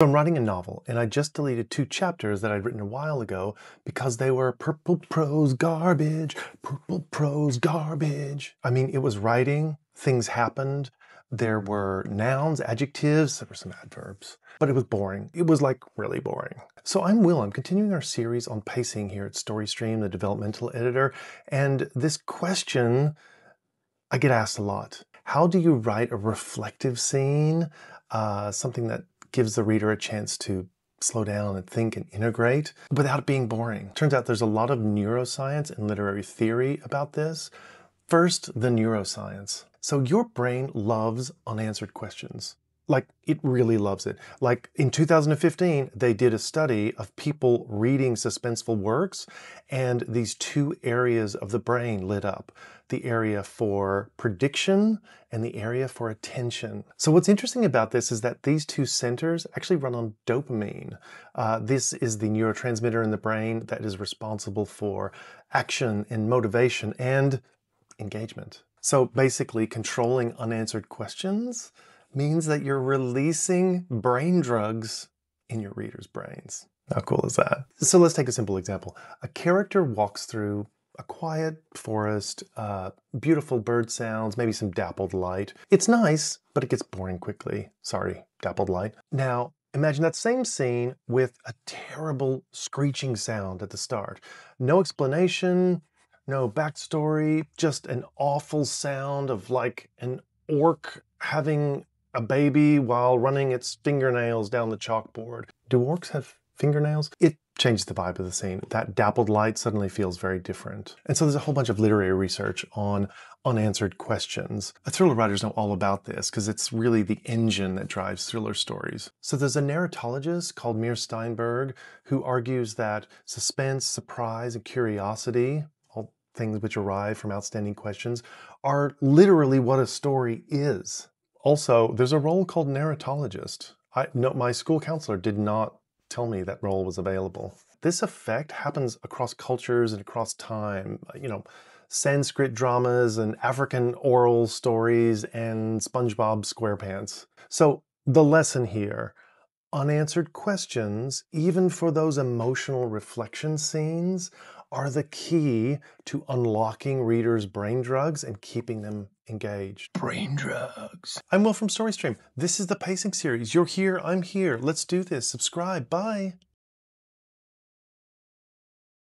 I'm writing a novel and I just deleted two chapters that I'd written a while ago because they were purple prose garbage, purple prose garbage. I mean, it was writing, things happened, there were nouns, adjectives, there were some adverbs, but it was boring. It was like really boring. So I'm Will. I'm continuing our series on pacing here at StoryStream, the developmental editor. And this question I get asked a lot. How do you write a reflective scene, uh, something that gives the reader a chance to slow down and think and integrate without it being boring. Turns out there's a lot of neuroscience and literary theory about this. First, the neuroscience. So your brain loves unanswered questions. Like it really loves it. Like in 2015, they did a study of people reading suspenseful works, and these two areas of the brain lit up the area for prediction and the area for attention. So, what's interesting about this is that these two centers actually run on dopamine. Uh, this is the neurotransmitter in the brain that is responsible for action and motivation and engagement. So, basically, controlling unanswered questions means that you're releasing brain drugs in your readers' brains. How cool is that? So let's take a simple example. A character walks through a quiet forest, uh, beautiful bird sounds, maybe some dappled light. It's nice, but it gets boring quickly. Sorry, dappled light. Now, imagine that same scene with a terrible screeching sound at the start. No explanation, no backstory, just an awful sound of like an orc having a baby while running its fingernails down the chalkboard. Do orcs have fingernails? It changes the vibe of the scene. That dappled light suddenly feels very different. And so there's a whole bunch of literary research on unanswered questions. Thriller writers know all about this because it's really the engine that drives thriller stories. So there's a narratologist called Meir Sternberg who argues that suspense, surprise, and curiosity, all things which arrive from outstanding questions, are literally what a story is. Also, there's a role called narratologist. I, no, my school counselor did not tell me that role was available. This effect happens across cultures and across time. You know, Sanskrit dramas and African oral stories and SpongeBob SquarePants. So the lesson here, unanswered questions, even for those emotional reflection scenes, are the key to unlocking readers' brain drugs and keeping them engaged. Brain drugs. I'm Will from StoryStream. This is the pacing series. You're here, I'm here. Let's do this. Subscribe. Bye.